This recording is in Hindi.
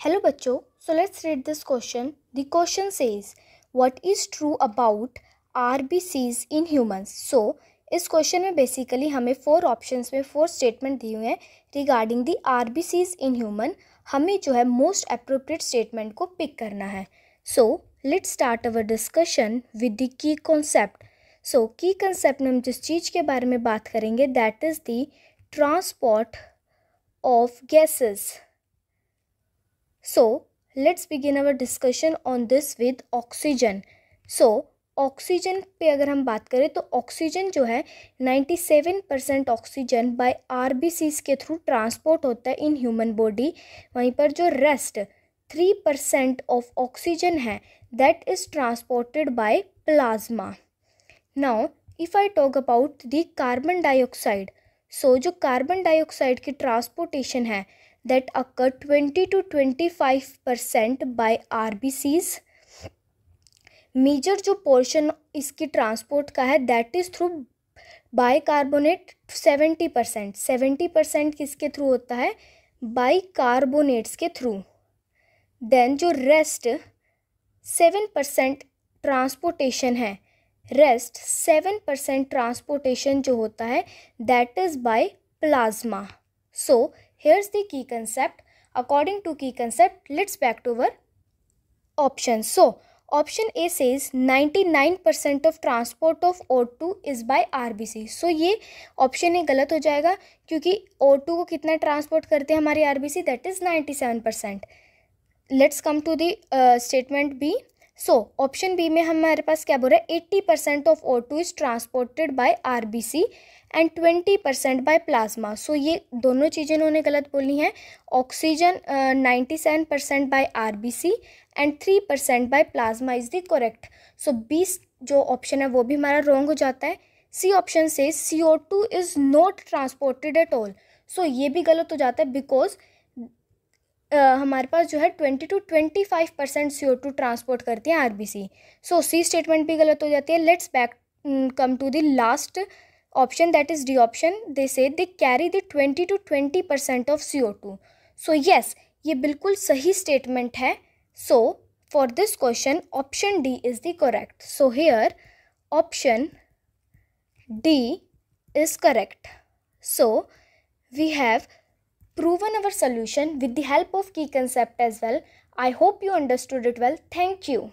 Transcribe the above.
Hello बच्चों, so let's read this question. The question is true about R B Cs in humans? So इस क्वेश्चन में बेसिकली हमें फोर ऑप्शंस में फोर स्टेटमेंट दिए हुए हैं regarding the Cs in human हमें जो है मोस्ट अप्रोप्रिएट स्टेटमेंट को पिक करना है। So let's start our discussion with the key concept so key concept में हम जिस चीज़ के बारे में बात करेंगे that is the transport of gases So, let's begin our discussion on this with oxygen. So oxygen पे अगर हम बात करें तो ऑक्सीजन जो है 97 परसेंट ऑक्सीजन बाय आर के थ्रू ट्रांसपोर्ट होता है इन ह्यूमन बॉडी वहीं पर जो rest three percent of oxygen है that is transported by plasma now if I talk about the carbon dioxide so जो कार्बन डाइऑक्साइड की ट्रांसपोर्टेशन है that occur 20 to 25 percent by R major जो पोर्शन इसकी ट्रांसपोर्ट का है that is through bicarbonate seventy percent seventy percent किसके थ्रू होता है? बाई कार्बोनेट्स के थ्रू देन जो रेस्ट सेवन परसेंट ट्रांसपोर्टेशन है. रेस्ट सेवन परसेंट ट्रांसपोर्टेशन जो होता है that is by plasma so Here's the key concept. According to key concept, let's back to our options. So, option A says 99% of transport of O two is by R B C so ये ऑप्शन ए गलत हो जाएगा क्योंकि ओ टू को कितना ट्रांसपोर्ट करते हैं हमारी R B C that is ninety seven percent let's come to the statement B so option B में हमारे पास क्या बोल रहा है? Eighty percent of O two is transported by R B C and twenty percent by plasma so ये दोनों चीज़ें इन्होंने गलत बोली हैं। Oxygen ninety seven percent by R B C and three percent by plasma is the correct so बीस जो ऑप्शन है वो भी हमारा रॉन्ग हो जाता है। सी ऑप्शन से C O two is not transported at all so ये भी गलत हो जाता है बिकॉज़ हमारे पास जो है twenty two twenty five percent C O two transport करती हैं R B C so C statement भी गलत हो जाती है। Let's back come to the last option that is D option they say they carry the twenty two twenty percent of C O two so yes ये बिल्कुल सही स्टेटमेंट है। So for this question option D is the correct so here option D is correct so we have proven our solution with the help of key concept as well. I hope you understood it well. Thank you.